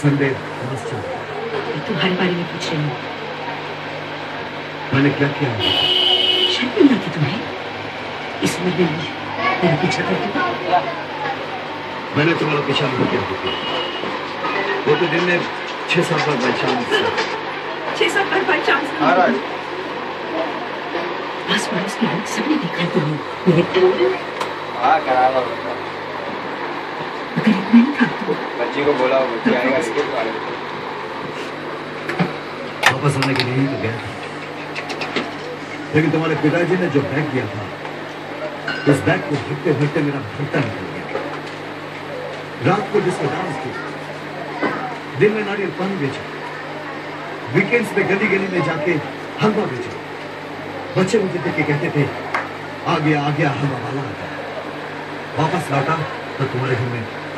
Sunday नमस्ते। मैं तुम्हारे बारे में पूछ रही हूँ। मैंने क्या किया? है शर्म नहीं आती तुम्हें? इस उम्र में भी मेरा पीछा करती हो मैंने तुम्हारा पीछा नहीं किया। वो तो दिन में छह सात बार बाई चांस छह सात बार बाई चांस महाराज। आस पड़ोस के लोग सबने देखा तुम्हें मेरे तो को बोला, बच्ची आएगा इसके तो आएगा। वापस आने के लिए तो गया लेकिन तुम्हारे पिताजी ने जो बैग दिया था, उस बैग को भरते भरते मेरा भरता निकल गया। रात को जिसको डांस किया दिन में नारियल पानी बेचा वीकेंड्स में गली गली में जाके हलवा बेचा बच्चे मुझे देख के कहते थे आ गया आ गया हलवा वाला आ गया वापस लौटा तो तुम्हारे घर में